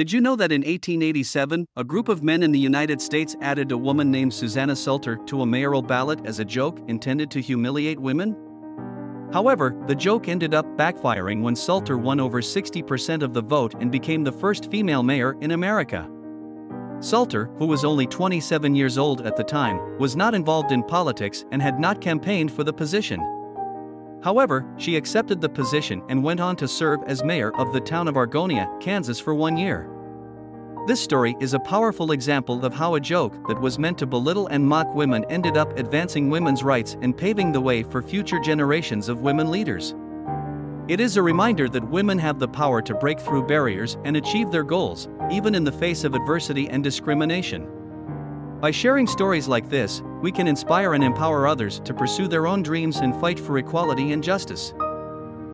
Did you know that in 1887, a group of men in the United States added a woman named Susanna Salter to a mayoral ballot as a joke intended to humiliate women? However, the joke ended up backfiring when Salter won over 60% of the vote and became the first female mayor in America. Salter, who was only 27 years old at the time, was not involved in politics and had not campaigned for the position. However, she accepted the position and went on to serve as mayor of the town of Argonia, Kansas for one year. This story is a powerful example of how a joke that was meant to belittle and mock women ended up advancing women's rights and paving the way for future generations of women leaders. It is a reminder that women have the power to break through barriers and achieve their goals, even in the face of adversity and discrimination. By sharing stories like this, we can inspire and empower others to pursue their own dreams and fight for equality and justice.